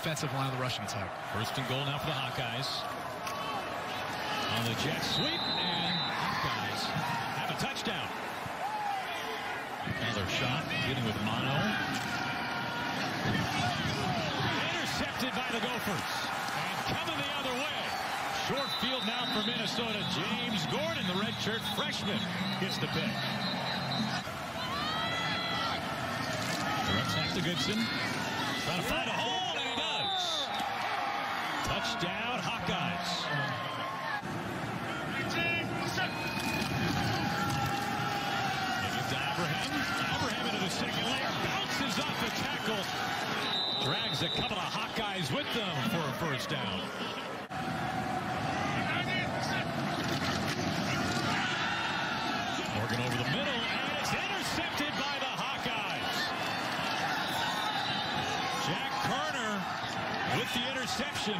offensive line of the rushing attack. First and goal now for the Hawkeyes. On the jet sweep, and Hawkeyes have a touchdown. Another shot, getting with Mono. Intercepted by the Gophers. And coming the other way. Short field now for Minnesota. James Gordon, the redshirt freshman, gets the pick. Directs back to Goodson. Touchdown, Hawkeyes. Drags a couple of Hawkeyes with them for a first down. Morgan over the middle, and it's intercepted by the Hawkeyes. Jack Carter with the interception.